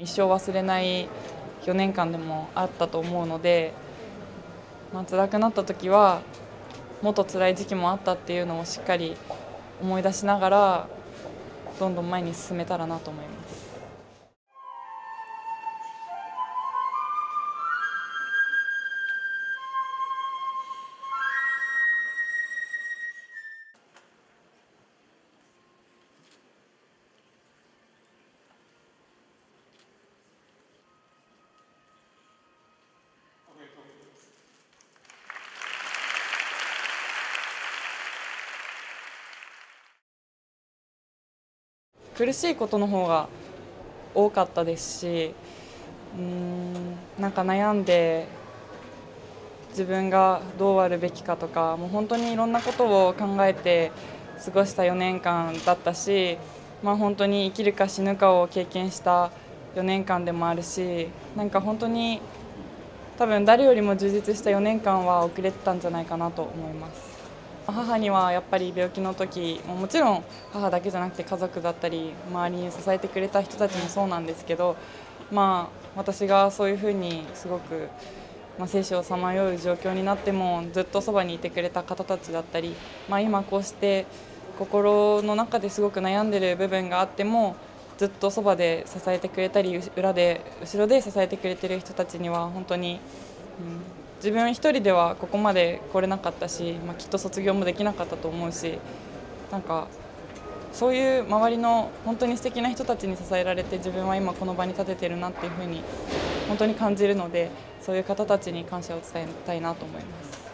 一生忘れない4年間でもあったと思うので、まあ辛くなった時はもっと辛い時期もあったっていうのをしっかり思い出しながらどんどん前に進めたらなと思います。苦しいことの方が多かったですしうーんなんか悩んで自分がどうあるべきかとかもう本当にいろんなことを考えて過ごした4年間だったし、まあ、本当に生きるか死ぬかを経験した4年間でもあるしなんか本当に多分誰よりも充実した4年間は遅れてたんじゃないかなと思います。母にはやっぱり病気の時ももちろん母だけじゃなくて家族だったり周りに支えてくれた人たちもそうなんですけど、まあ、私がそういうふうにすごく、まあ、生死をさまよう状況になってもずっとそばにいてくれた方たちだったり、まあ、今こうして心の中ですごく悩んでる部分があってもずっとそばで支えてくれたり裏で後ろで支えてくれてる人たちには本当に、うん、自分一人ではここまで来れなかったし、まあ、きっと卒業もできなかったと思うしなんかそういう周りの本当に素敵な人たちに支えられて自分は今この場に立ててるなっていうふうに本当に感じるのでそういう方たちに感謝を伝えたいなと思います。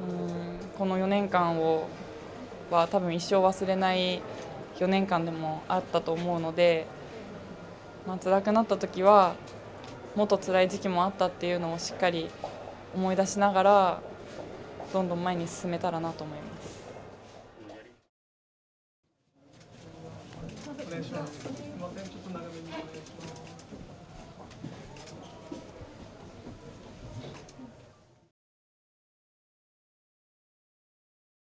うんこの4年間をは多分一生忘れない4年間でもあったと思うので、まあ辛くなった時はもっと辛い時期もあったっていうのをしっかり思い出しながらどんどん前に進めたらなと思います。お願いします。すみません、ちょっと長めにお願いします。